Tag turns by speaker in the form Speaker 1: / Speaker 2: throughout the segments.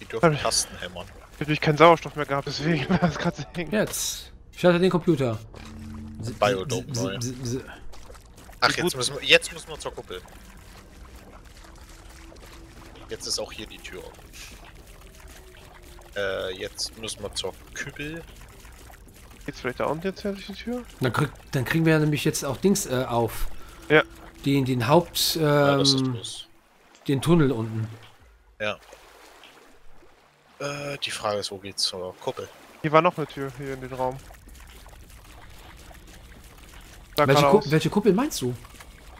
Speaker 1: Die dürfen Tasten hämmern.
Speaker 2: Ich hab natürlich keinen Sauerstoff mehr gehabt, deswegen war das gerade hängen.
Speaker 3: Jetzt. Schalte den Computer.
Speaker 1: Biodope
Speaker 3: S-
Speaker 1: neu. Ach, jetzt müssen, wir, jetzt müssen wir zur Kuppel. Jetzt ist auch hier die Tür offen. Äh, jetzt müssen wir zur Kübel.
Speaker 2: Geht's vielleicht da unten jetzt durch die Tür?
Speaker 3: Dann, krieg, dann kriegen wir ja nämlich jetzt auch Dings äh, auf.
Speaker 2: Ja.
Speaker 3: Den, den Haupt,
Speaker 1: Ja, das ist
Speaker 3: ähm,
Speaker 1: bloß.
Speaker 3: den Tunnel unten.
Speaker 1: Ja. Äh, die Frage ist, wo geht's zur Kuppel?
Speaker 2: Hier war noch eine Tür, hier in den Raum. Da
Speaker 3: Welche, Ku welche Kuppel meinst du?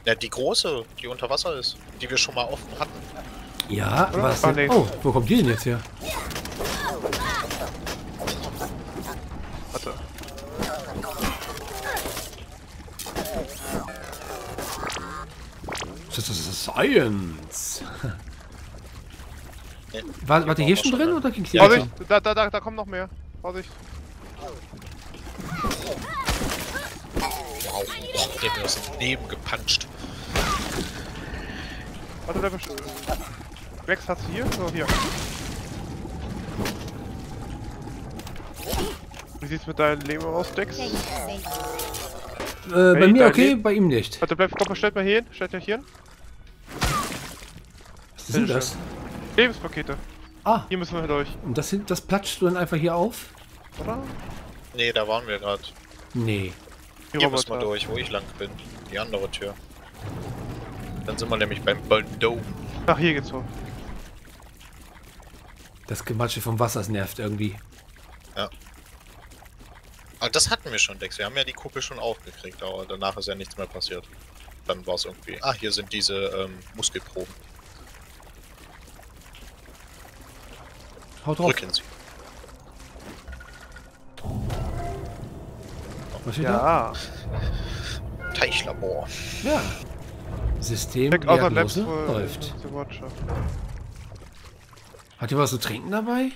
Speaker 1: Ja, die große, die unter Wasser ist, die wir schon mal offen hatten.
Speaker 3: Ja,
Speaker 2: Oder?
Speaker 3: was
Speaker 2: Ah,
Speaker 3: denn? Oh, wo kommt die denn jetzt her?
Speaker 2: Warte.
Speaker 3: Das ist Science.
Speaker 1: Nee,
Speaker 3: War, wart ihr hier schon drin oder ging's hier
Speaker 2: Vorsicht! Da, da, da, da kommt noch mehr. Vorsicht.
Speaker 1: Wow, oh, der hat mir aus dem Leben gepuncht.
Speaker 2: Warte, bleib bestimmt. Rex, hast du hier? So, hier. Wie sieht's mit deinem Leben aus, Dex?
Speaker 3: Äh, bei mir okay,
Speaker 2: Leben-
Speaker 3: bei ihm nicht.
Speaker 2: Warte, bleib, komm, stellt mal hier hin. Stellt euch hier hin.
Speaker 3: Was ist denn das?
Speaker 2: Lebenspakete.
Speaker 3: Ah,
Speaker 2: Hier müssen wir durch,
Speaker 3: und das, das platschst du dann einfach hier auf?
Speaker 2: oder?
Speaker 1: Nee, da waren wir gerade.
Speaker 3: Nee.
Speaker 2: Die
Speaker 1: Hier müssen wir durch, wo ich lang bin. Die andere Tür. Dann sind wir nämlich beim Baldome.
Speaker 2: Ach, hier geht's hoch.
Speaker 3: Das Gematsche vom Wasser nervt irgendwie.
Speaker 1: Ah, das hatten wir schon, Dex. Wir haben ja die Kuppel schon aufgekriegt, aber danach ist ja nichts mehr passiert. Dann war es irgendwie. Ah, hier sind diese ähm, Muskelproben.
Speaker 3: Haut drauf.
Speaker 1: Drücken sie.
Speaker 3: Was steht da?
Speaker 2: Ja.
Speaker 1: Teichlabor.
Speaker 3: Ja. System Diagnose läuft. Hat ihr was zu trinken dabei?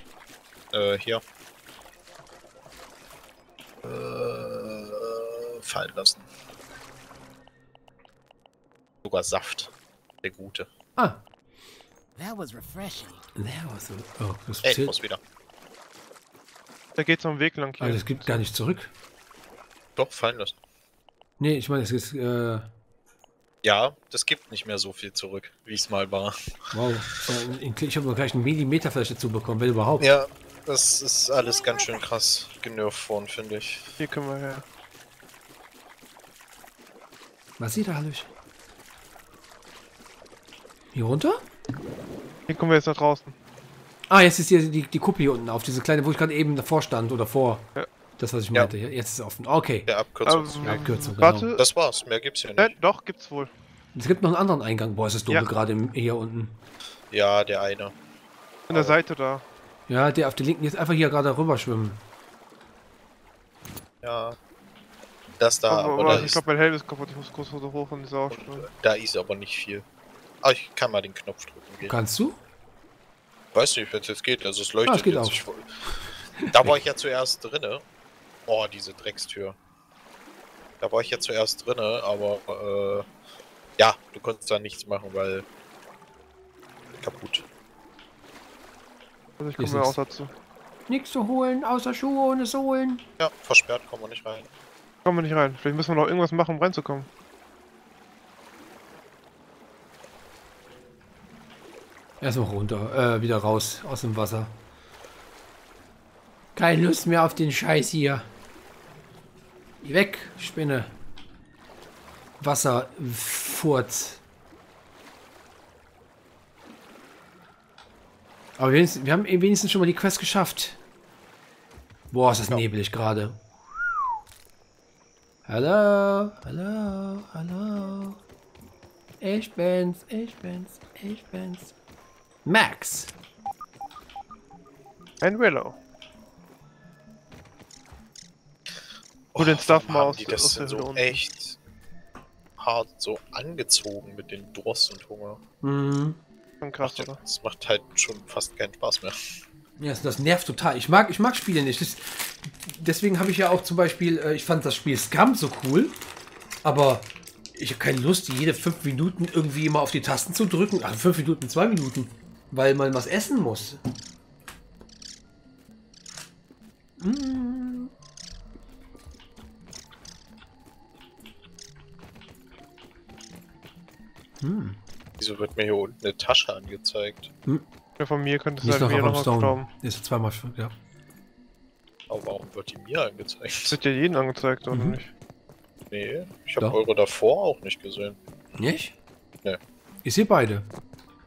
Speaker 1: Äh, hier. Äh, fallen lassen. Sogar Saft. Der gute.
Speaker 3: Ah,
Speaker 4: That was refreshing.
Speaker 3: der war so. Oh, das
Speaker 1: Ey,
Speaker 3: zählt.
Speaker 1: was wieder.
Speaker 2: Da geht's am Weg lang hier.
Speaker 3: Aber das gibt gar nicht zurück.
Speaker 1: Doch, fallen lassen.
Speaker 3: Nee, ich meine, es ist. Äh,
Speaker 1: Ja, das gibt nicht mehr so viel zurück, wie es mal war.
Speaker 3: wow. Ich habe gleich einen Millimeter vielleicht dazu bekommen, wenn überhaupt.
Speaker 1: Ja, das ist alles ganz schön krass genervt worden, finde ich.
Speaker 2: Hier können wir her.
Speaker 3: Was sieht da alles? Hier runter?
Speaker 2: Hier kommen wir jetzt nach draußen.
Speaker 3: Ah, jetzt ist hier die, die Kuppe hier unten auf, diese kleine, wo ich gerade eben davor stand oder vor.
Speaker 2: Ja.
Speaker 3: Das, was ich
Speaker 1: Ja.
Speaker 3: meinte. Jetzt ist es offen. Okay.
Speaker 1: Der Abkürzung.
Speaker 2: Ähm,
Speaker 3: Ja, Abkürzung, genau.
Speaker 2: Warte.
Speaker 1: Das war's, mehr gibt's ja
Speaker 2: Nein,
Speaker 1: nicht.
Speaker 2: doch, gibt's wohl.
Speaker 3: Es gibt noch einen anderen Eingang. Boah, ist es dunkel
Speaker 2: Ja.
Speaker 3: gerade hier unten.
Speaker 1: Ja, der eine.
Speaker 2: An der
Speaker 1: Aber-
Speaker 2: Seite da.
Speaker 3: Ja, der auf der linken jetzt einfach hier gerade rüber schwimmen.
Speaker 1: Ja. Das da,
Speaker 2: aber,
Speaker 1: aber
Speaker 2: aber
Speaker 1: da
Speaker 2: ich glaube, mein Helm ist kaputt. Ich muss kurz so hoch und die Sauerstoff.
Speaker 1: da ist aber nicht viel. Ah, ich kann mal den Knopf drücken. Geht.
Speaker 3: Kannst du?
Speaker 1: Weiß nicht, wenn es jetzt geht. Also es leuchtet
Speaker 3: Ah, es geht
Speaker 1: jetzt
Speaker 3: auch.
Speaker 1: nicht voll. Da war ich ja zuerst drinne. Oh, diese Dreckstür. Da war ich ja zuerst drinne, aber äh, ja, du konntest da nichts machen, weil kaputt.
Speaker 2: Also ich komme
Speaker 3: es.
Speaker 2: auch dazu.
Speaker 3: Nichts zu holen, außer Schuhe ohne Sohlen.
Speaker 1: Ja, versperrt kommen wir nicht rein.
Speaker 2: Kommen wir nicht rein. Vielleicht müssen wir noch irgendwas machen, um reinzukommen.
Speaker 3: Erstmal runter, äh, wieder raus aus dem Wasser. Keine Lust mehr auf den Scheiß hier. Geh Weg, Spinne. Wasserfurz. Aber wenigstens, wir haben wenigstens schon mal die Quest geschafft. Boah, ist das nebelig gerade. Hallo, hallo, hallo. Ich bin's, ich bin's, ich bin's. Max.
Speaker 2: Ein Willow. Hol den Stuff mal aus
Speaker 1: die das
Speaker 2: aus
Speaker 1: denn so echt hart so angezogen mit den Durst und Hunger.
Speaker 3: Mhm.
Speaker 2: Krass,
Speaker 1: Macht,
Speaker 2: oder?
Speaker 1: das macht halt schon fast keinen Spaß mehr.
Speaker 3: Ja, das, nervt total. Ich mag, ich mag Spiele nicht. Das, deswegen habe ich ja auch zum Beispiel, äh, ich fand das Spiel Scum so cool, aber ich habe keine Lust, jede fünf Minuten irgendwie immer auf die Tasten zu drücken. Ach, fünf Minuten, zwei Minuten, weil man was essen muss. Hm.
Speaker 1: Wieso wird mir hier unten eine Tasche angezeigt?
Speaker 2: Ja, von mir könnte es
Speaker 3: ist
Speaker 2: halt
Speaker 3: noch
Speaker 2: nochmal.
Speaker 3: Die ist zweimal, ja.
Speaker 1: Aber warum wird die mir
Speaker 2: Das
Speaker 1: angezeigt?
Speaker 2: wird ja jeden angezeigt, oder
Speaker 3: Mhm.
Speaker 2: nicht?
Speaker 1: Nee, ich habe eure davor auch nicht gesehen.
Speaker 3: Nicht?
Speaker 1: Nee.
Speaker 3: Ich sehe beide.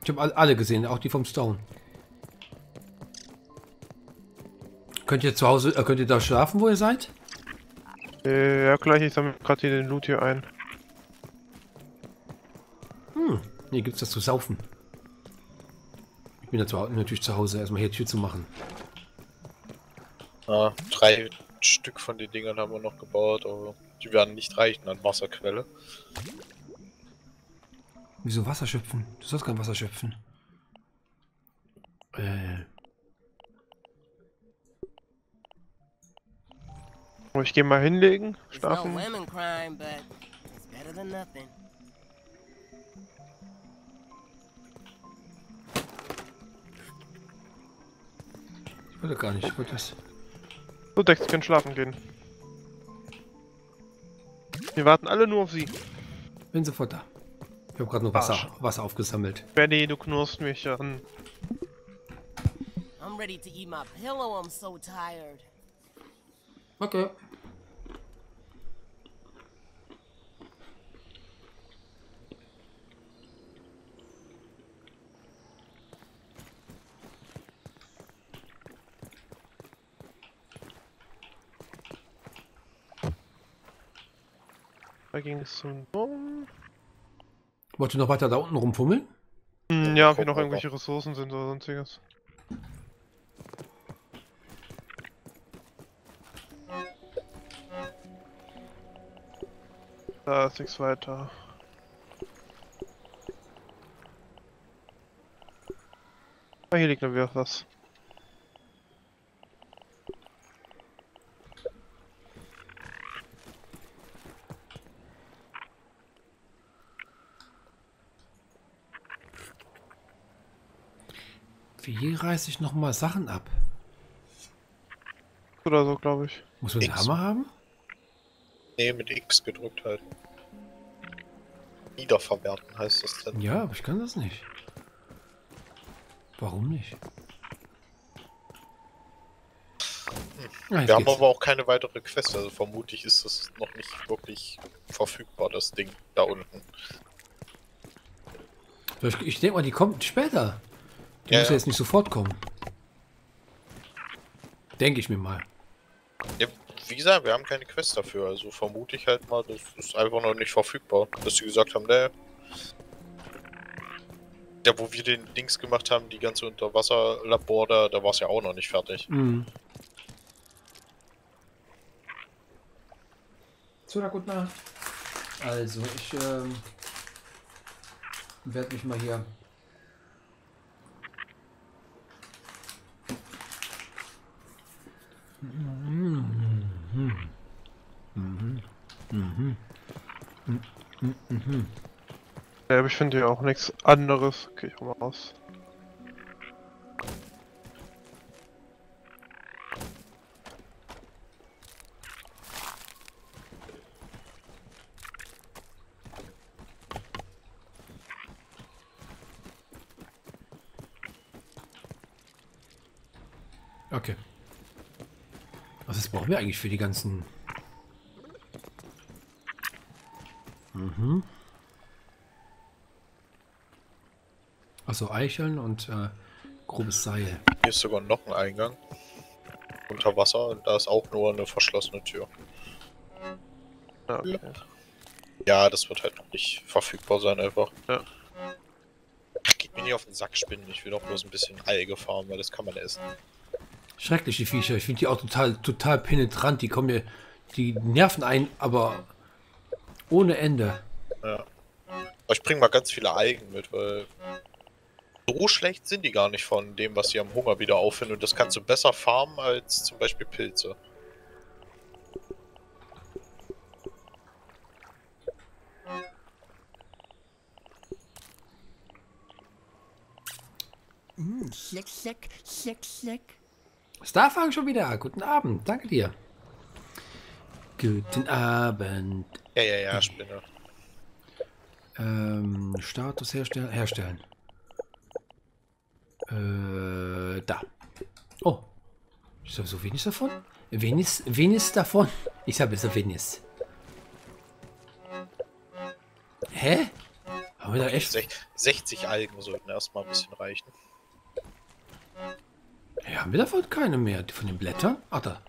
Speaker 3: Ich habe all, alle gesehen, auch die vom Stone. Könnt ihr zu Hause, äh, könnt ihr da schlafen, wo ihr seid?
Speaker 2: Äh, ja, gleich, ich sammle gerade hier den Loot hier ein.
Speaker 3: Hm, hier gibt's das zu saufen. Ich bin ja natürlich zu Hause, erstmal hier Tür zu machen.
Speaker 1: Ah, drei Stück von den Dingern haben wir noch gebaut, aber die werden nicht reichen an Wasserquelle.
Speaker 3: Wieso Wasser schöpfen? Du sollst kein Wasser schöpfen. Äh,
Speaker 2: ich gehe mal hinlegen, schlafen.
Speaker 3: ich wollte gar nicht. Ich wollte das.
Speaker 2: So, Dex, können schlafen gehen. Wir warten alle nur auf sie.
Speaker 3: Bin sofort da. Ich habe gerade nur Wasser,
Speaker 2: Arsch.
Speaker 3: Wasser aufgesammelt.
Speaker 2: Benny, du knurrst mich an.
Speaker 4: I'm ready to eat my pillow. I'm so tired.
Speaker 3: Okay.
Speaker 2: Da ging es zum Turm.
Speaker 3: Wollt ihr noch weiter da unten rumfummeln?
Speaker 2: Hm, ja, ob hier noch irgendwelche Ressourcen sind oder sonstiges. Da ist nichts weiter. Ah, hier liegt noch wieder was.
Speaker 3: Wie reiße ich noch mal Sachen ab?
Speaker 2: Oder so, glaube ich.
Speaker 3: Muss man einen. Hammer haben?
Speaker 1: Nee, mit X gedrückt halten. Wiederverwerten heißt das dann.
Speaker 3: Ja, aber ich kann das nicht. Warum nicht? Ah, jetzt
Speaker 1: Wir haben
Speaker 3: geht's.
Speaker 1: aber auch keine weitere Quest, also vermutlich ist das noch nicht wirklich verfügbar, das Ding da unten.
Speaker 3: Ich denke mal, die kommt später. Die
Speaker 1: Ja,
Speaker 3: muss ja jetzt nicht sofort kommen. Denke ich mir mal.
Speaker 1: Ja, wie gesagt, wir haben keine Quest dafür, also vermute ich halt mal, das ist einfach noch nicht verfügbar. Dass sie gesagt haben, ne. Ja, wo wir den Dings gemacht haben, die ganze Unterwasserlabor da, da war es ja auch noch nicht fertig.
Speaker 3: Mhm. So, na gut, na. Also, ich ähm, werde mich mal hier.
Speaker 2: Ja, ich finde hier auch nichts anderes. Okay, ich hol mal raus.
Speaker 3: Wir eigentlich für die ganzen. Mhm. Also Eicheln und äh, grobes Seil.
Speaker 1: Hier ist sogar noch ein Eingang. Unter Wasser und da ist auch nur eine verschlossene Tür.
Speaker 2: Ja, okay.
Speaker 1: Ja, das wird halt noch nicht verfügbar sein einfach.
Speaker 2: Ja.
Speaker 1: Geht mir nicht auf den Sack spinnen, ich will doch bloß ein bisschen Alge farmen, weil das kann man essen.
Speaker 3: Schrecklich, die Viecher. Ich finde die auch total, total penetrant. Die kommen mir, die nerven ein, aber ohne Ende.
Speaker 1: Ja. Aber ich bring mal ganz viele Algen mit, weil so schlecht sind die gar nicht von dem, was sie am Hunger wieder auffinden. Und das kannst du besser farmen als zum Beispiel Pilze.
Speaker 4: Mm, sick, sick, sick, sick.
Speaker 3: Starfang schon wieder. Guten Abend. Danke dir. Guten Abend.
Speaker 1: Ja, ja, ja, Spinne.
Speaker 3: Ähm, Status herstellen. Herstellen. Äh, da. Oh. Ist da so wenig davon? Wenig, wenig davon? Ich habe so wenig. Hä? Haben wir da echt...
Speaker 1: Sech- 60 Algen sollten erstmal ein bisschen reichen.
Speaker 3: Ja, haben wir davon keine mehr? Von den Blättern? Ach da.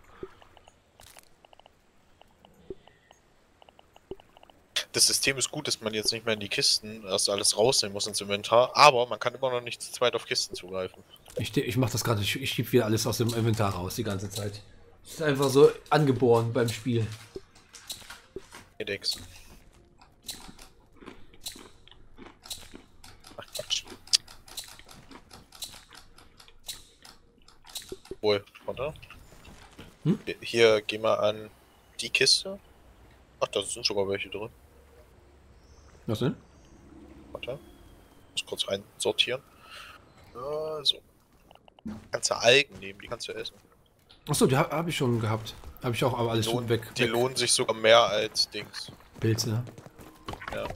Speaker 1: Das System ist gut, dass man jetzt nicht mehr in die Kisten erst alles rausnehmen muss ins Inventar, aber man kann immer noch nicht zu zweit auf Kisten zugreifen.
Speaker 3: Ich, ich mach das gerade. Ich, ich schieb wieder alles aus dem Inventar raus die ganze Zeit. Das ist einfach so angeboren beim Spiel.
Speaker 1: Edex. Ach Quatsch. Wohl, oder?
Speaker 3: Hm?
Speaker 1: Hier- geh mal an die Kiste. Ach, da sind sogar welche drin.
Speaker 3: Was denn?
Speaker 1: Warte. Muss kurz einsortieren. Äh, so. Kannst du Algen nehmen, die kannst du essen.
Speaker 3: Achso, die habe hab ich schon gehabt. Habe ich auch aber alles schon
Speaker 1: Lohn,
Speaker 3: weg.
Speaker 1: die
Speaker 3: weg.
Speaker 1: lohnen sich sogar mehr als Dings.
Speaker 3: Pilze.
Speaker 1: Ja.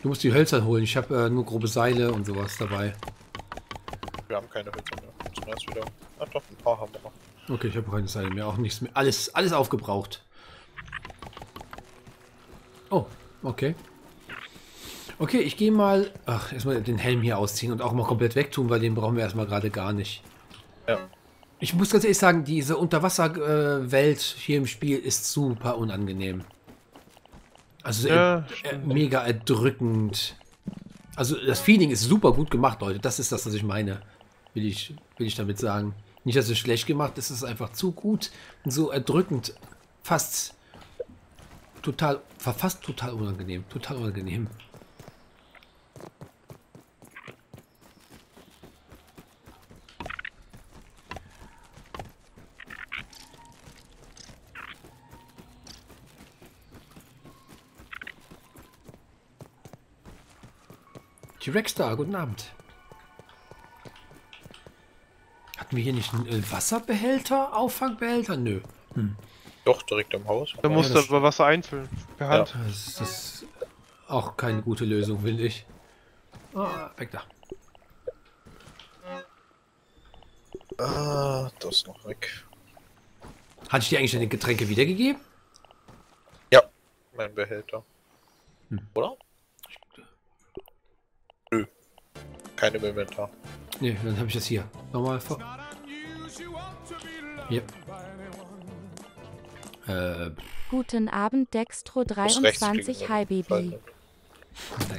Speaker 3: Du musst die Hölzer holen. Ich habe äh, nur grobe Seile und sowas dabei.
Speaker 1: Wir haben keine Hütte mehr. Müssen wir jetzt wieder. Ach doch, ein paar haben wir noch.
Speaker 3: Okay, ich habe keine Seile mehr. Auch nichts mehr. Alles, alles aufgebraucht. Oh, okay. Okay, ich gehe mal. Ach, erstmal den Helm hier ausziehen und auch mal komplett wegtun, weil den brauchen wir erstmal gerade gar nicht.
Speaker 1: Ja.
Speaker 3: Ich muss ganz ehrlich sagen, diese Unterwasserwelt hier im Spiel ist super unangenehm. Also
Speaker 2: Ja,
Speaker 3: äh,
Speaker 2: stimmt.
Speaker 3: mega erdrückend. Also das Feeling ist super gut gemacht, Leute. Das ist das, was ich meine. Will ich, will ich damit sagen. Nicht, dass es schlecht gemacht ist, es ist einfach zu gut und so erdrückend. Fast total, fast total unangenehm. Total unangenehm. T-Rex da, guten Abend. Hatten wir hier nicht einen äh, Wasserbehälter, Auffangbehälter? Nö.
Speaker 1: Doch, direkt am Haus.
Speaker 2: Da musst du
Speaker 3: das-
Speaker 2: aber Wasser einfüllen. Per Hand.
Speaker 3: Das ist, das ist auch keine gute Lösung, finde ich. Ah, weg da.
Speaker 1: Ah, das ist noch weg.
Speaker 3: Hatte ich dir eigentlich deine Getränke wiedergegeben?
Speaker 1: Ja, mein Behälter.
Speaker 3: Hm.
Speaker 1: Oder? Nö. Keine im Inventar.
Speaker 3: Ne, dann habe ich das hier. Nochmal vor. Ja. Äh,
Speaker 5: Guten Abend, Dextro
Speaker 1: Muss rechts
Speaker 5: 23,
Speaker 1: klicken,
Speaker 5: hi
Speaker 1: wenn
Speaker 5: Baby.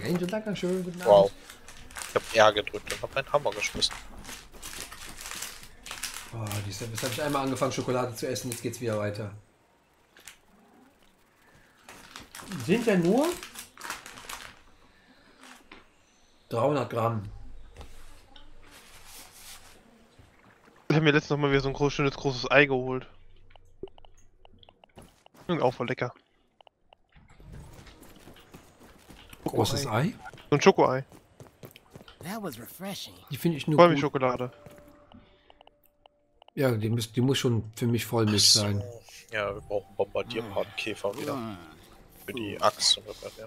Speaker 3: Angel, danke schön. Guten
Speaker 1: Wow.
Speaker 3: Abend.
Speaker 1: Ich hab R gedrückt und hab meinen Hammer geschmissen.
Speaker 3: Oh, jetzt habe ich einmal angefangen, Schokolade zu essen, jetzt geht's wieder weiter. Sind ja nur 300 Gramm.
Speaker 2: Ich habe mir letztens noch mal wieder so ein groß, schönes großes Ei geholt. Und auch voll lecker.
Speaker 3: Großes Ei.
Speaker 2: So ein Schokoei.
Speaker 3: Die finde ich nur gut.
Speaker 2: Vollmilchschokolade.
Speaker 3: Ja, die, muss, die muss schon für mich Vollmilch sein.
Speaker 1: Ja, wir brauchen Bombardierpatenkäfer wieder. Für die Axt und was ja.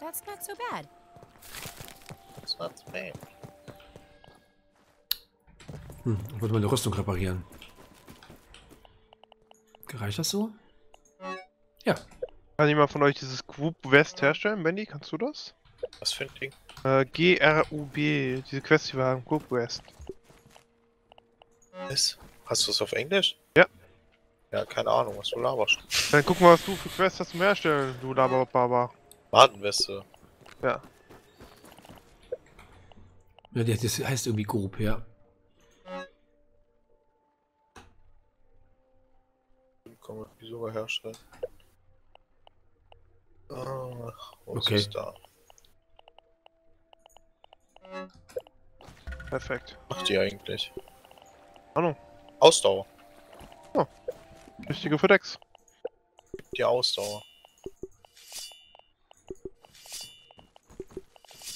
Speaker 5: That's not so bad.
Speaker 1: That's not bad.
Speaker 3: Hm, ich wollte meine Rüstung reparieren. Reicht das so? Ja.
Speaker 2: Kann jemand von euch dieses Group West herstellen? Bendy, kannst du das?
Speaker 1: Was für ein Ding?
Speaker 2: Äh, G-R-U-B, diese Quest, die wir haben, Group West.
Speaker 1: Was? Hast du es auf Englisch?
Speaker 2: Ja.
Speaker 1: Ja, keine Ahnung, was du laberst.
Speaker 2: Dann guck mal, was du für Quests hast zum Herstellen, du Laberbaba.
Speaker 1: Madenweste.
Speaker 2: Ja.
Speaker 3: ja das heißt irgendwie grob, ja.
Speaker 1: Kann man die sogar herstellen. Ah, was
Speaker 3: Okay.
Speaker 1: ist da?
Speaker 2: Perfekt.
Speaker 1: Macht die eigentlich?
Speaker 2: Ahnung.
Speaker 1: Ausdauer.
Speaker 2: Richtige für Dex.
Speaker 1: Die Ausdauer.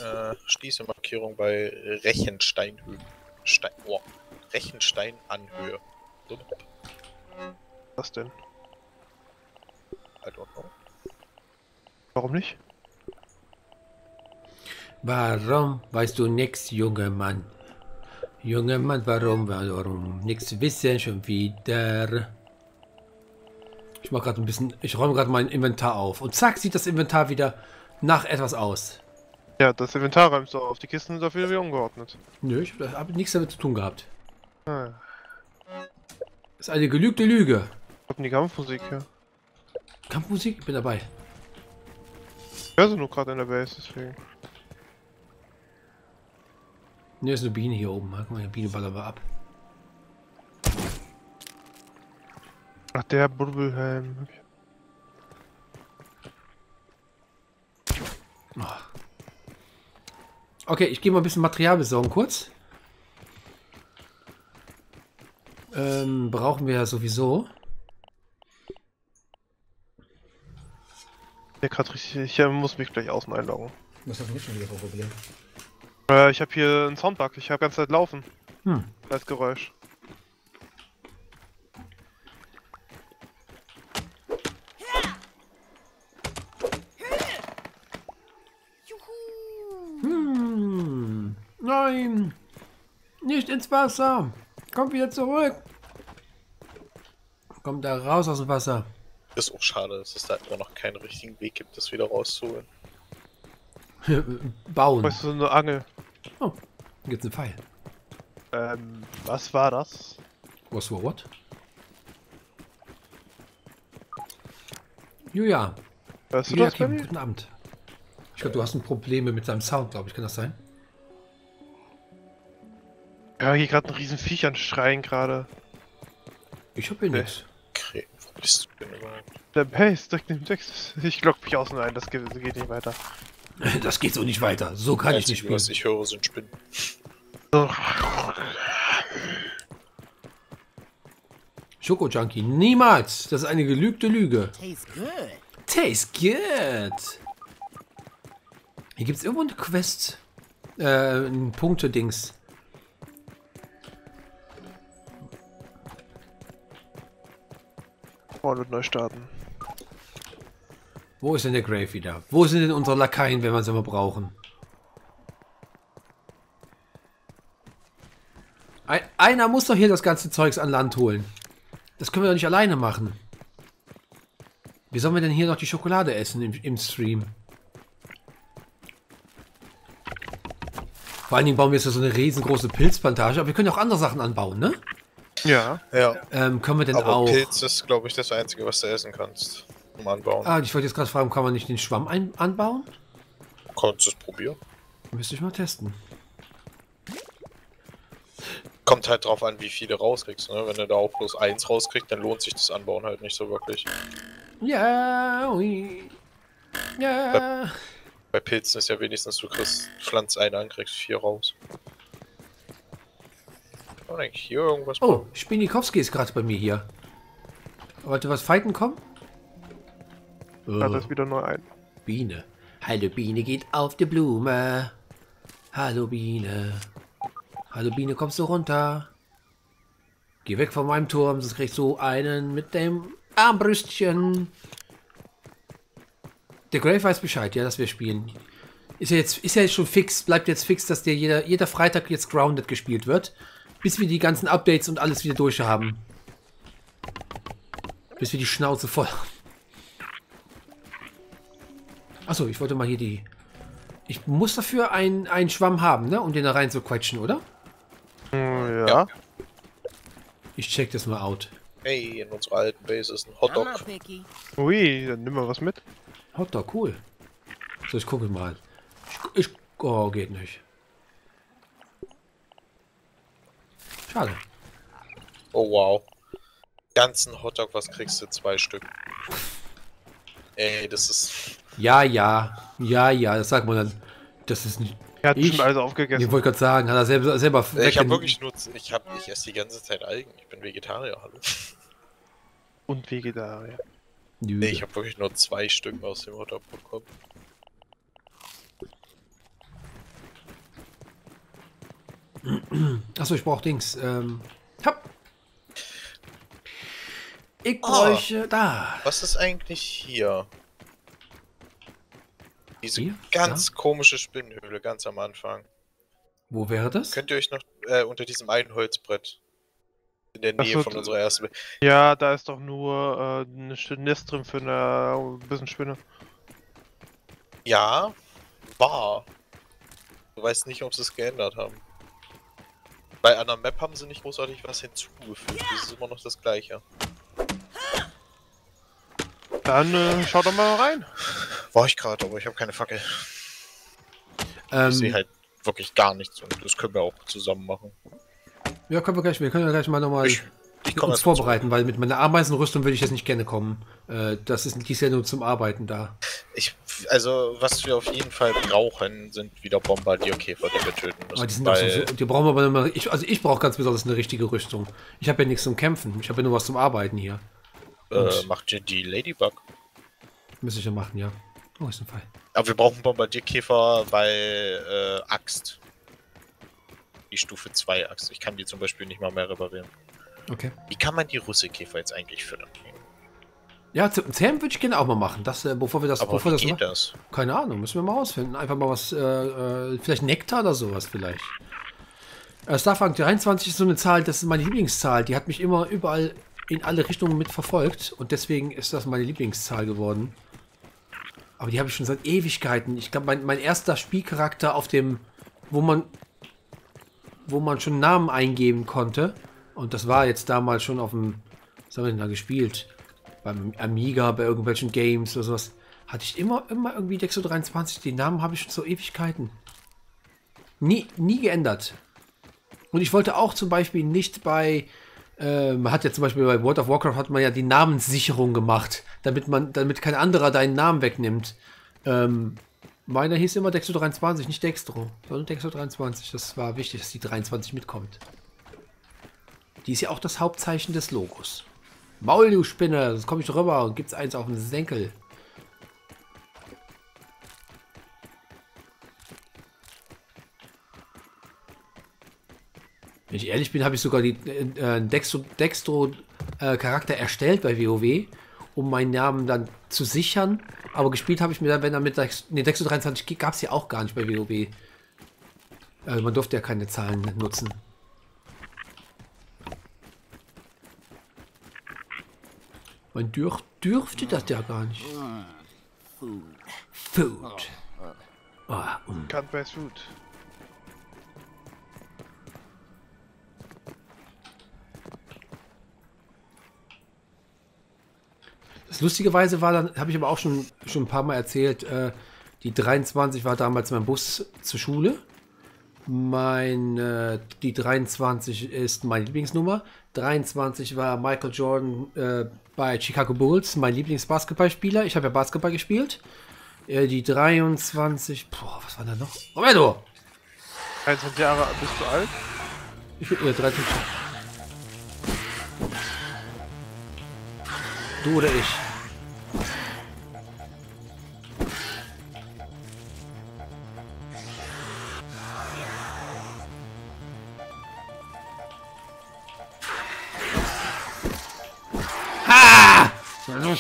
Speaker 1: Äh, schließe Markierung. Markierung bei Rechensteinhöhe. Stein, oh, Rechensteinanhöhe. So,
Speaker 2: Was denn?
Speaker 1: I don't know.
Speaker 2: Warum nicht?
Speaker 3: Warum weißt du nix, junger Mann? Junger Mann, warum, warum? Nix wissen schon wieder. Ich mach gerade ein bisschen, ich räume gerade mein Inventar auf. Und zack, sieht das Inventar wieder nach etwas aus.
Speaker 2: Ja, das Inventar räumst du auf. Die Kisten sind dafür wieder ungeordnet.
Speaker 3: Nö, ich habe nichts damit zu tun gehabt.
Speaker 2: Ah,
Speaker 3: Das ist eine gelügte Lüge.
Speaker 2: Hab die Kampfmusik, ja.
Speaker 3: Kampfmusik, ich bin dabei.
Speaker 2: Ich höre sie nur gerade in der Base, deswegen.
Speaker 3: Ne, ist eine Biene hier oben. Guck mal, die Biene ballern wir ab.
Speaker 2: Ach, der Burbelhelm.
Speaker 3: Okay, ich gehe mal ein bisschen Material besorgen, kurz. Ähm, brauchen wir ja sowieso.
Speaker 2: Der gerade richtig. Ich muss mich gleich außen einloggen.
Speaker 3: Was hast du schon wieder Problem?
Speaker 2: Äh, ich habe hier einen Soundbug. Ich habe ganze Zeit laufen.
Speaker 3: Hm.
Speaker 2: Das Geräusch.
Speaker 3: Hm. Nein. Nicht ins Wasser. Kommt wieder zurück. Kommt da raus aus dem Wasser.
Speaker 1: Ist auch schade, dass es da immer noch keinen richtigen Weg gibt, das wieder rauszuholen.
Speaker 3: Bauen.
Speaker 2: Weißt du, so eine Angel.
Speaker 3: Oh, gibt's einen Pfeil.
Speaker 2: Ähm, was war das?
Speaker 3: Was for what? Julia,
Speaker 2: Hörst du
Speaker 3: Julia
Speaker 2: das,
Speaker 3: Kim, guten Abend. Ich glaube, du hast ein Probleme mit deinem Sound, glaube ich. Kann das sein?
Speaker 2: Ja, hier gerade ein riesen Viech an Schreien gerade.
Speaker 3: Ich habe hier nichts.
Speaker 1: Okay, wo bist du denn?
Speaker 2: Der Base, direkt neben Text. Ich lock mich außen ein, das geht, das geht nicht weiter.
Speaker 3: Das geht so nicht weiter. So kann ich nicht
Speaker 1: Einzige, was
Speaker 3: spielen.
Speaker 1: ich höre, sind Spinnen.
Speaker 3: Schoko Junkie, niemals. Das ist eine gelügte Lüge.
Speaker 4: Tastes good.
Speaker 3: Tastes good. Hier gibt es irgendwo eine Quest. Äh, ein Punkte-Dings.
Speaker 2: Oh, und neu starten.
Speaker 3: Wo ist denn der Grave wieder? Wo sind denn unsere Lakaien, wenn wir sie mal brauchen? Ein, einer muss doch hier das ganze Zeugs an Land holen. Das können wir doch nicht alleine machen. Wie sollen wir denn hier noch die Schokolade essen im, im Stream? Vor allen Dingen bauen wir jetzt so eine riesengroße Pilzplantage, aber wir können auch andere Sachen anbauen, ne?
Speaker 2: Ja.
Speaker 1: Ja,
Speaker 3: Ähm, können wir denn
Speaker 1: aber
Speaker 3: auch...
Speaker 1: Pilz ist, glaube ich, das Einzige, was du essen kannst. Zum Anbauen.
Speaker 3: Ah, ich wollte jetzt gerade fragen, kann man nicht den Schwamm ein anbauen?
Speaker 1: Konntest du es probieren?
Speaker 3: Müsste ich mal testen.
Speaker 1: Kommt halt drauf an, wie viele rauskriegst. Ne? Wenn du da auch bloß eins rauskriegst, dann lohnt sich das Anbauen halt nicht so wirklich.
Speaker 3: Ja, ui. Ja.
Speaker 1: Bei Pilzen ist ja wenigstens, du kriegst, pflanzt eine an, kriegst vier raus. Kann man eigentlich hier irgendwas
Speaker 3: Oh, Spinikowski ist gerade bei mir hier. Wollte was fighten kommen?
Speaker 2: Hat
Speaker 3: Oh,
Speaker 2: das wieder neu ein.
Speaker 3: Biene. Hallo Biene geht auf die Blume. Hallo Biene. Hallo Biene, kommst du runter? Geh weg von meinem Turm, sonst kriegst du einen mit dem Armbrüstchen. Der Grave weiß Bescheid, ja, dass wir spielen. Ist ja jetzt, ist ja jetzt schon fix, bleibt jetzt fix, dass der jeder, jeder Freitag jetzt Grounded gespielt wird. Bis wir die ganzen Updates und alles wieder durch haben. Bis wir die Schnauze voll haben. Achso, ich wollte mal hier die. Ich muss dafür einen, einen Schwamm haben, ne? Um den da rein zu quetschen, oder?
Speaker 2: Ja.
Speaker 1: Ja.
Speaker 3: Ich check das mal out.
Speaker 1: Hey, in unserer alten Base ist ein Hotdog.
Speaker 2: Ui, dann nimm mal was mit.
Speaker 3: Hotdog, cool. So, ich gucke mal. Ich, ich, oh, geht nicht. Schade.
Speaker 1: Oh wow. Ganzen Hotdog, was kriegst du? Zwei Stück. Ey, das ist.
Speaker 3: Ja, ja. Ja, ja, das sagt man dann. Das ist nicht.
Speaker 2: Er hat
Speaker 3: Ich-
Speaker 2: bestimmt alles
Speaker 3: Ich
Speaker 2: aufgegessen.
Speaker 3: wollte gerade sagen, hat er selber, selber
Speaker 1: Ich habe wirklich nur. Ich habe. Ich esse die ganze Zeit Algen. Ich bin Vegetarier, hallo.
Speaker 2: Und Vegetarier.
Speaker 1: Nee, ich habe wirklich nur zwei Stück aus dem Hotdog bekommen.
Speaker 3: Achso, ich brauche Dings. Ähm, hopp. Ich
Speaker 1: Ah.
Speaker 3: bräuchte da.
Speaker 1: Was ist eigentlich hier? Diese
Speaker 3: Hier?
Speaker 1: ganz komische Spinnhöhle ganz am Anfang.
Speaker 3: Wo wäre das?
Speaker 1: Könnt ihr euch noch äh, unter diesem einen Holzbrett in der Nähe von unserer ersten.
Speaker 2: Ja, da ist doch nur äh, ein Nest drin für eine bisschen Spinne.
Speaker 1: Ja, war. Du weißt nicht, ob sie es geändert haben. Bei einer Map haben sie nicht großartig was hinzugefügt. Das ist immer noch das gleiche.
Speaker 2: Dann äh, schaut doch mal rein.
Speaker 1: War ich gerade, aber ich habe keine Fackel. Ich sehe
Speaker 3: Ähm,
Speaker 1: halt wirklich gar nichts und das können wir auch zusammen machen.
Speaker 3: ja, können wir gleich, wir können ja gleich mal nochmal
Speaker 1: Ich, ich
Speaker 3: uns vorbereiten, weil mit meiner Ameisenrüstung würde ich jetzt nicht gerne kommen. Äh, das ist, die ist ja nur zum Arbeiten da.
Speaker 1: Ich, also, was wir auf jeden Fall brauchen, sind wieder Bombardierkäfer, die wir töten müssen.
Speaker 3: Aber die sind
Speaker 1: weil,
Speaker 3: so, die brauchen wir aber immer, ich, also ich brauche ganz besonders eine richtige Rüstung. Ich habe ja nichts zum Kämpfen, ich habe ja nur was zum Arbeiten hier.
Speaker 1: äh, macht ihr die Ladybug.
Speaker 3: Müsste ich ja machen, ja. Oh, ist ein Fall.
Speaker 1: Aber wir brauchen Bombardierkäfer, weil äh, Axt. Die Stufe 2 Axt. Ich kann die zum Beispiel nicht mal mehr reparieren.
Speaker 3: Okay.
Speaker 1: Wie kann man die Russekäfer jetzt eigentlich füttern?
Speaker 3: Ja, zum Zähmen würde ich gerne auch mal machen. Das, äh, bevor wir das,
Speaker 1: Aber
Speaker 3: bevor
Speaker 1: wie
Speaker 3: das
Speaker 1: geht
Speaker 3: machen.
Speaker 1: das?
Speaker 3: Keine Ahnung, müssen wir mal rausfinden. Einfach mal was, äh, äh, vielleicht Nektar oder sowas vielleicht. Äh, Starfang 23 ist so eine Zahl, das ist meine Lieblingszahl. Die hat mich immer überall in alle Richtungen mit verfolgt und deswegen ist das meine Lieblingszahl geworden. Aber die habe ich schon seit Ewigkeiten. Ich glaube, mein, mein erster Spielcharakter auf dem, wo man, wo man schon Namen eingeben konnte. Und das war jetzt damals schon auf dem, was haben wir denn da gespielt? Beim Amiga, bei irgendwelchen Games oder sowas. Hatte ich immer, immer irgendwie Dexo 23. Den Namen habe ich schon so Ewigkeiten. Nie, nie geändert. Und ich wollte auch zum Beispiel nicht bei, man hat ja zum Beispiel bei World of Warcraft hat man ja die Namenssicherung gemacht, damit man, damit kein anderer deinen Namen wegnimmt. Ähm, meiner hieß immer Dexo 23, nicht Dextro, sondern Dexo 23. Das war wichtig, dass die 23 mitkommt. Die ist ja auch das Hauptzeichen des Logos. Maul, du Spinne, sonst komme ich rüber und gibt's eins auf den Senkel. Wenn ich ehrlich bin, habe ich sogar die äh, äh, Dextro, Dextro äh, Charakter erstellt bei WoW, um meinen Namen dann zu sichern. Aber gespielt habe ich mir dann, wenn dann mit Dex, nee, Dextro 23 gab es ja auch gar nicht bei WoW. Also man durfte ja keine Zahlen nutzen. Man dürf, dürfte das ja gar nicht. Food. Ah, mm.
Speaker 2: Can't best food.
Speaker 3: Lustigerweise war dann, habe ich aber auch schon, schon ein paar Mal erzählt, äh, die 23 war damals mein Bus zur Schule. Mein, äh, die 23 ist meine Lieblingsnummer. 23 war Michael Jordan äh, bei Chicago Bulls, mein Lieblingsbasketballspieler. Ich habe ja Basketball gespielt. Äh, die 23, boah, was war da noch? Roberto!
Speaker 2: 21 Jahre bist du alt?
Speaker 3: Ich bin äh, 13. Du oder ich?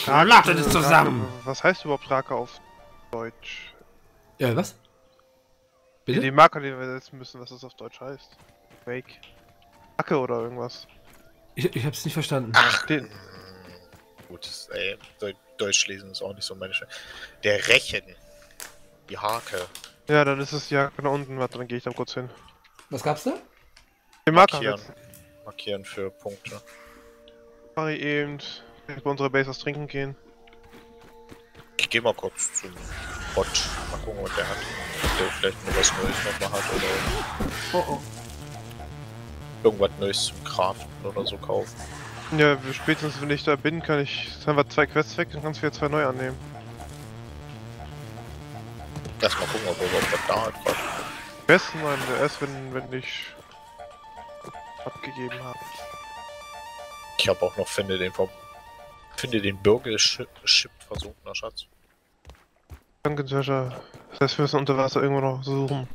Speaker 3: Lacht das zusammen.
Speaker 2: Was heißt überhaupt Rake auf Deutsch?
Speaker 3: Ja, was?
Speaker 2: Die,
Speaker 3: Bitte?
Speaker 2: die Marker, die wir setzen müssen, was das auf Deutsch heißt. Fake. Hacke oder irgendwas.
Speaker 3: Ich, ich hab's nicht verstanden.
Speaker 1: Ach,
Speaker 2: Den,
Speaker 1: gut, das, ey, Deu Deutsch lesen ist auch nicht so meine Schwäche. Der Rechen. Die Hake.
Speaker 2: ja, dann ist es die Hacke da unten. Warte, dann gehe ich da kurz hin.
Speaker 3: Was gab's da?
Speaker 2: Den Marker
Speaker 1: Markieren.
Speaker 2: setzen.
Speaker 1: Markieren für Punkte.
Speaker 2: Mach ich eben. Bei unserer Base was trinken gehen.
Speaker 1: Ich gehe mal kurz zum Bot. Mal gucken, was der hat. Ob der vielleicht noch was Neues nochmal hat oder
Speaker 3: Oh oh.
Speaker 1: irgendwas Neues zum Craften oder so kaufen.
Speaker 2: Ja, spätestens wenn ich da bin, kann ich. Jetzt haben wir zwei Quests weg, dann kannst du wieder zwei neu annehmen.
Speaker 1: Erstmal gucken, ob er überhaupt was da hat. gerade.
Speaker 2: Besten Mann, erst wenn, wenn ich abgegeben habe.
Speaker 1: Ich habe auch noch finde den Ver Finde den Bürger Sch Ship versunkener Schatz.
Speaker 2: Danke, Joscha. Das heißt, wir müssen unter Wasser irgendwo noch suchen.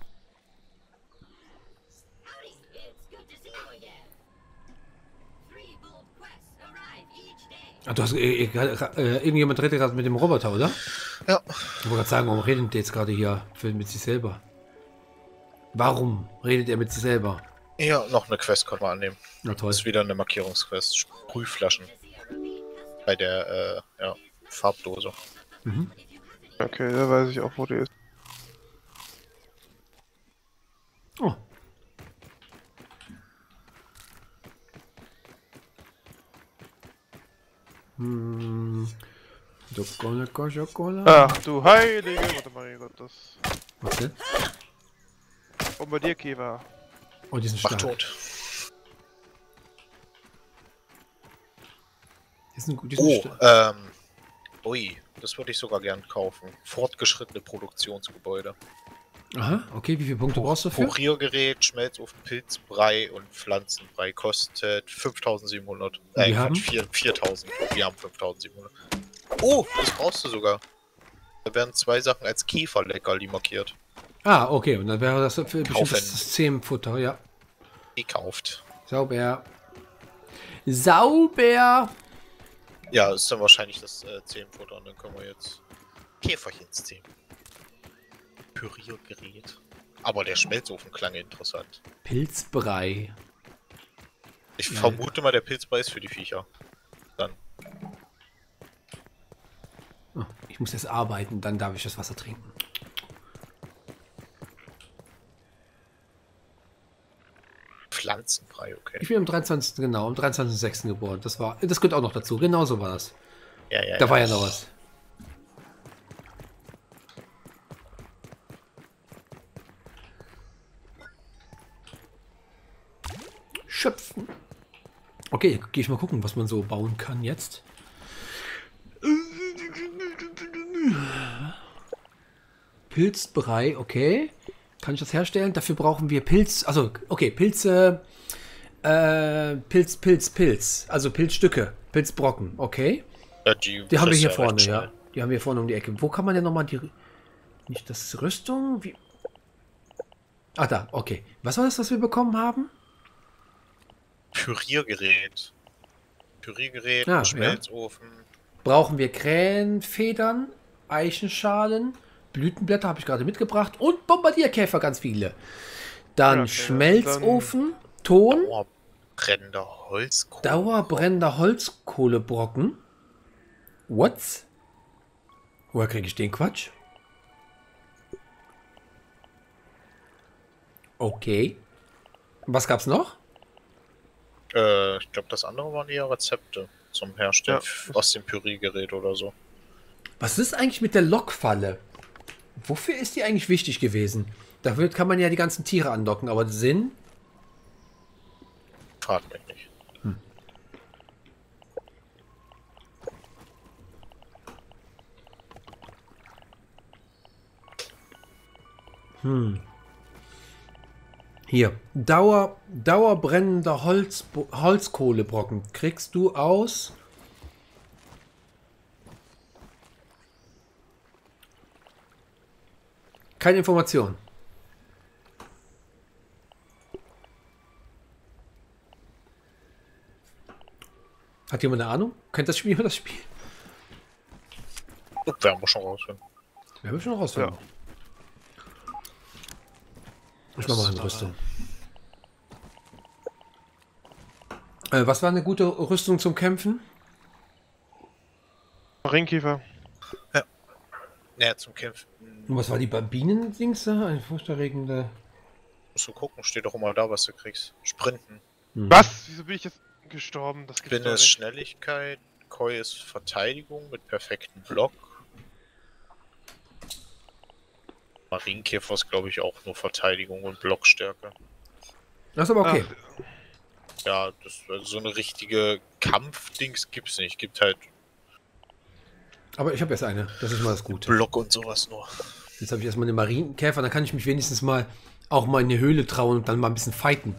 Speaker 3: Ah, du hast äh, äh, äh, irgendjemand redet gerade mit dem Roboter, oder?
Speaker 1: Ja.
Speaker 3: Ich wollte gerade sagen, warum redet der jetzt gerade hier mit sich selber? Warum redet er mit sich selber?
Speaker 1: Ja, noch eine Quest können wir annehmen.
Speaker 3: Na toll.
Speaker 1: Das ist wieder eine Markierungsquest. Sprühflaschen. Bei der, äh, ja, Farbdose.
Speaker 2: Okay, da weiß ich auch, wo die ist.
Speaker 3: Oh. Hm. Schokolade, Schokolade.
Speaker 2: Ach du heilige, warte mal, hier Gott, das.
Speaker 3: Was denn?
Speaker 2: Und bei dir, Kiva.
Speaker 3: Oh, die sind
Speaker 1: Mach
Speaker 3: stark.
Speaker 1: tot.
Speaker 3: Die sind gut, die sind
Speaker 1: Oh, ähm. Ui, das würde ich sogar gern kaufen. Fortgeschrittene Produktionsgebäude.
Speaker 3: Aha, okay, wie viele Punkte brauchst du dafür?
Speaker 1: Puriergerät, Schmelzofen, Pilzbrei und Pflanzenbrei kostet 5700. Äh,
Speaker 3: Wir haben?
Speaker 1: Quatsch, 4 4000. Wir haben 5700. Oh, das brauchst du sogar. Da werden zwei Sachen als Käferleckerli markiert.
Speaker 3: Ah, okay, und dann wäre das für bestimmt
Speaker 1: Kaufen.
Speaker 3: das Systemfutter, ja.
Speaker 1: Gekauft.
Speaker 3: Sauber. Sauber!
Speaker 1: Ja, ist dann wahrscheinlich das äh, Zähmfutter und dann können wir jetzt Käferchens zähmen. Püriergerät. Aber der Schmelzofen klang interessant.
Speaker 3: Pilzbrei.
Speaker 1: Ich
Speaker 3: Ja.
Speaker 1: vermute mal, der Pilzbrei ist für die Viecher. Dann.
Speaker 3: Oh, ich muss jetzt arbeiten, dann darf ich das Wasser trinken.
Speaker 1: Pflanzenbrei, okay.
Speaker 3: Ich bin am 23. genau, am 23.06. geboren. Das war, das gehört auch noch dazu. Genau so war das.
Speaker 1: Ja, ja,
Speaker 3: Da war ja noch was. Schöpfen. Okay, gehe ich mal gucken, was man so bauen kann jetzt. Pilzbrei, okay. Kann ich das herstellen? Dafür brauchen wir Pilz. Also, okay, Pilze. Äh, Pilz, Pilz, Pilz. Also Pilzstücke. Pilzbrocken, okay.
Speaker 1: Ja, die
Speaker 3: Die haben wir hier
Speaker 1: du
Speaker 3: vorne, ja. Die haben wir vorne um die Ecke. Wo kann man denn nochmal die. Nicht das Rüstung? Wie. Ah, da, okay. Was war das, was wir bekommen haben?
Speaker 1: Püriergerät. Püriergerät,
Speaker 3: Ah, ja.
Speaker 1: Schmelzofen.
Speaker 3: Brauchen wir Krähenfedern, Eichenschalen, Blütenblätter habe ich gerade mitgebracht und Bombardierkäfer ganz viele. Dann
Speaker 2: Ja,
Speaker 3: Schmelzofen, Ton,
Speaker 1: Dauerbrennender Holzkohle.
Speaker 3: dauerbrennender Holzkohlebrocken. What? Woher kriege ich den Quatsch? Okay. Was gab's noch?
Speaker 1: Äh, ich glaube, das andere waren eher Rezepte zum Herstellen
Speaker 2: Ja.
Speaker 1: aus dem Püriergerät oder so.
Speaker 3: Was ist eigentlich mit der Lockfalle? Wofür ist die eigentlich wichtig gewesen? Dafür kann man ja die ganzen Tiere andocken, aber Sinn?
Speaker 1: Frag mich nicht.
Speaker 3: Hier, Dauer, dauerbrennender Holz, Holzkohlebrocken kriegst du aus. Keine Information. Hat jemand eine Ahnung? Kennt das Spiel jemand das Spiel?
Speaker 1: Oh, werden wir schon rausfinden.
Speaker 3: Wir haben schon rausfinden. Ich mach mal eine Rüstung. Äh, was war eine gute Rüstung zum Kämpfen?
Speaker 2: Marienkäfer.
Speaker 1: Naja, zum Kämpfen.
Speaker 3: Und was war die Bienen-Dings da? Eine furchterregende.
Speaker 1: Musst du gucken, steht doch immer da, was du kriegst. Sprinten.
Speaker 2: Was? Wieso bin ich jetzt gestorben? Das gibt's
Speaker 1: Spinne ist
Speaker 2: nicht.
Speaker 1: Schnelligkeit, Koi ist Verteidigung mit perfektem Block. Marienkäfer ist, glaube ich, auch nur Verteidigung und Blockstärke.
Speaker 3: Das ist aber okay.
Speaker 2: Ach,
Speaker 1: Ja, das, also so eine richtige Kampfdings gibt's nicht. Gibt halt
Speaker 3: Aber ich habe jetzt eine. Das ist mal das Gute.
Speaker 1: Block und sowas nur.
Speaker 3: Jetzt habe ich erstmal eine Marienkäfer. Dann kann ich mich wenigstens mal auch mal in die Höhle trauen und dann mal ein bisschen fighten.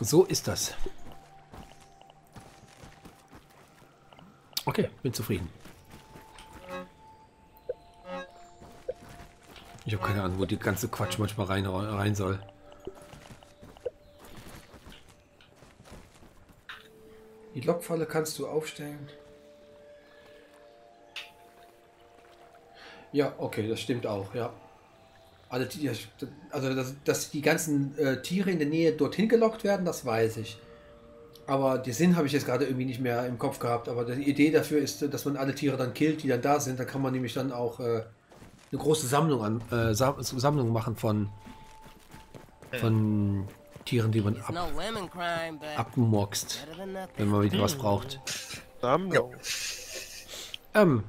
Speaker 3: So ist das. Okay, bin zufrieden. Ich habe keine Ahnung, wo die ganze Quatsch manchmal rein, rein soll. Lockfalle kannst du aufstellen. Ja, okay, das stimmt auch, ja. Alle Tiere, also dass, dass die ganzen äh, Tiere in der Nähe dorthin gelockt werden, das weiß ich. Aber den Sinn habe ich jetzt gerade irgendwie nicht mehr im Kopf gehabt. Aber die Idee dafür ist, dass man alle Tiere dann killt, die dann da sind. Da kann man nämlich dann auch äh, eine große Sammlung an äh, Sam Sammlung machen von von Tieren, die man ab,
Speaker 4: nothing.
Speaker 3: wenn man wieder was braucht.
Speaker 2: Sammlung.
Speaker 3: Ähm,